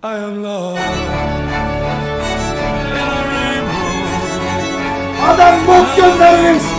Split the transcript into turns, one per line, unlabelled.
I am lost in a rainbow.
Adam bok göndermiş.